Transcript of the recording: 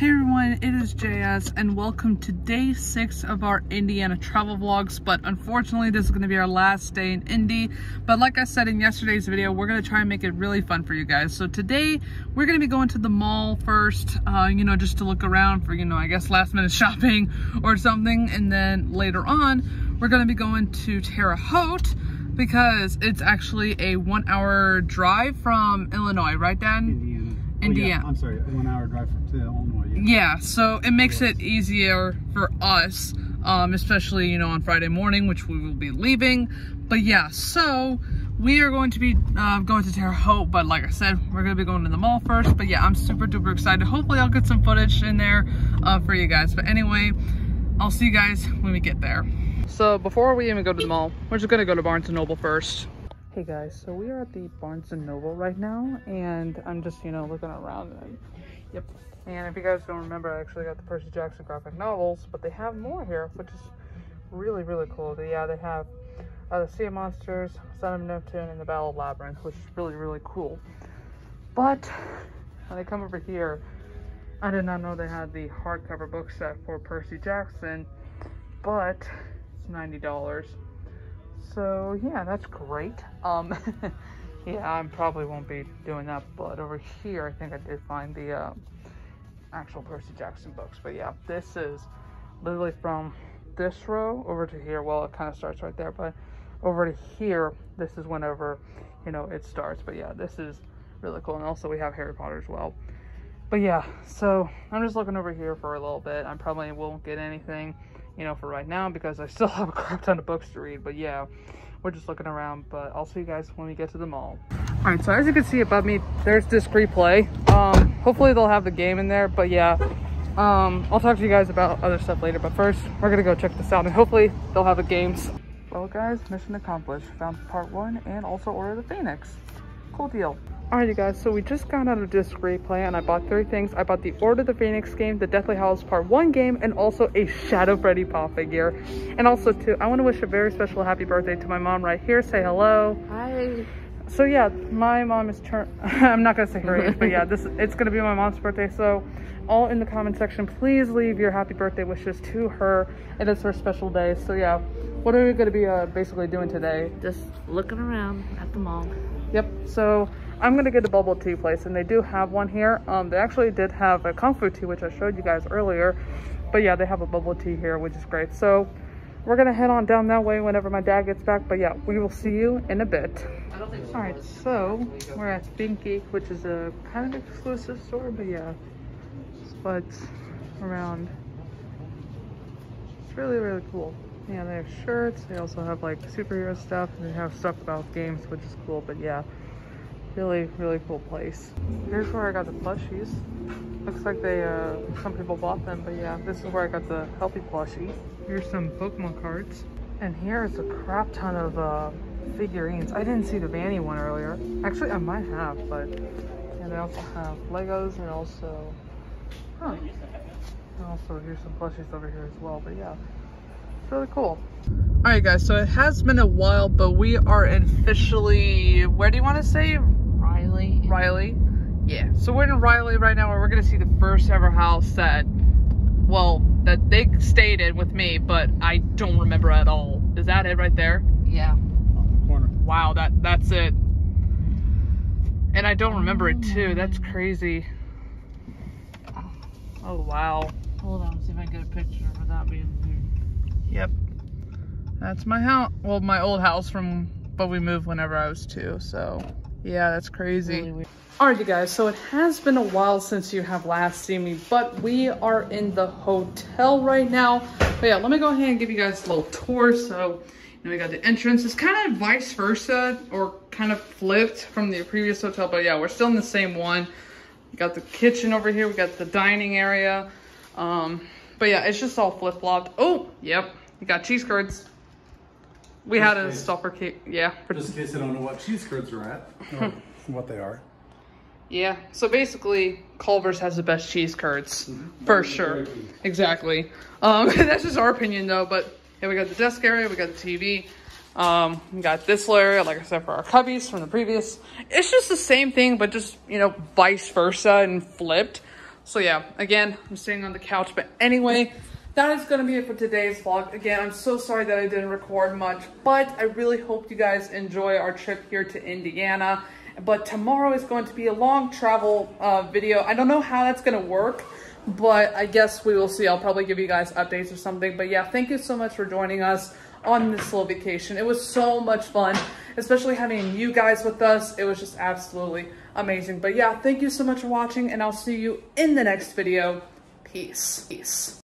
Hey everyone, it is JS and welcome to day six of our Indiana travel vlogs. But unfortunately, this is going to be our last day in Indy. But like I said in yesterday's video, we're going to try and make it really fun for you guys. So today, we're going to be going to the mall first, uh, you know, just to look around for, you know, I guess last minute shopping or something. And then later on, we're going to be going to Terre Haute because it's actually a one hour drive from Illinois, right Dad? Indiana. Indiana. Oh, yeah. I'm sorry, one hour drive to Illinois. Yeah. Yeah, so it makes it easier for us, um, especially, you know, on Friday morning, which we will be leaving. But yeah, so we are going to be uh, going to Terre Haute, but like I said, we're going to be going to the mall first. But yeah, I'm super duper excited. Hopefully I'll get some footage in there uh, for you guys. But anyway, I'll see you guys when we get there. So before we even go to the mall, we're just going to go to Barnes & Noble first. Hey guys, so we are at the Barnes & Noble right now, and I'm just, you know, looking around. And, yep. And if you guys don't remember, I actually got the Percy Jackson graphic novels, but they have more here, which is really, really cool. They, yeah, they have uh, the Sea of Monsters, Son of Neptune, and the Battle of Labyrinth, which is really, really cool. But when I come over here, I did not know they had the hardcover book set for Percy Jackson, but it's $90. So yeah, that's great. Um, yeah, I probably won't be doing that, but over here, I think I did find the uh, actual Percy Jackson books. But yeah, this is literally from this row over to here. Well, it kind of starts right there, but over to here, this is whenever, you know, it starts. But yeah, this is really cool. And also we have Harry Potter as well. But yeah, so I'm just looking over here for a little bit. I probably won't get anything, you know, for right now because I still have a crap ton of books to read. But yeah, we're just looking around. But I'll see you guys when we get to the mall. All right, so as you can see above me, there's Disc Replay. Um, hopefully they'll have the game in there. But yeah, um, I'll talk to you guys about other stuff later. But first, we're gonna go check this out, and hopefully they'll have the games. Well, guys, mission accomplished. Found part one and also Order the Phoenix. Cool deal. Alright you guys, so we just got out of disc replay and I bought three things. I bought the Order of the Phoenix game, the Deathly Hallows Part 1 game, and also a Shadow Freddy Paw figure. And also too, I want to wish a very special happy birthday to my mom right here. Say hello. Hi. So yeah, my mom is turn I'm not gonna say her age, but yeah, this it's gonna be my mom's birthday. So all in the comment section, please leave your happy birthday wishes to her. It is her special day. So yeah, what are we gonna be uh, basically doing today? Just looking around at the mall. Yep. So I'm gonna get a bubble tea place, and they do have one here. Um, they actually did have a kung fu tea, which I showed you guys earlier. But yeah, they have a bubble tea here, which is great. So we're gonna head on down that way whenever my dad gets back. But yeah, we will see you in a bit. All right, so we're at Geek, which is a kind of exclusive store, but yeah, but around. It's really really cool. Yeah, they have shirts. They also have like superhero stuff, and they have stuff about games, which is cool. But yeah, really really cool place. Here's where I got the plushies. Looks like they uh, some people bought them, but yeah, this is where I got the Helpy plushie. Here's some Pokemon cards, and here's a crap ton of uh, figurines. I didn't see the Vanny one earlier. Actually, I might have, but yeah, they also have Legos and also, huh. And also here's some plushies over here as well. But yeah, it's really cool. All right, guys. So it has been a while, but we are officially. Where do you want to say? Riley. Riley. Yeah. So we're in Riley right now, where we're gonna see the first ever house that, well, that they stayed in with me, but I don't remember at all. Is that it right there? Yeah. Corner. Wow, that that's it. And I don't remember it too. That's crazy. Oh, oh wow. Hold on, see if I can get a picture without being weird. Yep. That's my house. Well, my old house from, but we moved whenever I was two. So yeah, that's crazy. Really. Alright you guys, so it has been a while since you have last seen me, but we are in the hotel right now. But yeah, let me go ahead and give you guys a little tour. So, you know, we got the entrance. It's kind of vice versa or kind of flipped from the previous hotel, but yeah, we're still in the same one. We got the kitchen over here. We got the dining area. Um, but yeah, it's just all flip-flopped. Oh, yep. We got cheese curds. We had a Okay. stopper cake. Yeah. Just in case I don't know what cheese curds are at, or what they are. Yeah. So basically, Culver's has the best cheese curds for sure. Exactly. Um, that's just our opinion though. But yeah, we got the desk area, we got the TV. Um, we got this little area, like I said, for our cubbies from the previous. It's just the same thing, but just you know, vice versa and flipped. So yeah, again, I'm sitting on the couch. But anyway, that is going to be it for today's vlog. Again, I'm so sorry that I didn't record much, but I really hope you guys enjoy our trip here to Indiana. But tomorrow is going to be a long travel uh, video. I don't know how that's going to work, but I guess we will see. I'll probably give you guys updates or something. But yeah, thank you so much for joining us on this little vacation. It was so much fun, especially having you guys with us. It was just absolutely amazing. But yeah, thank you so much for watching and I'll see you in the next video. Peace. Peace.